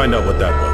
find out what that was.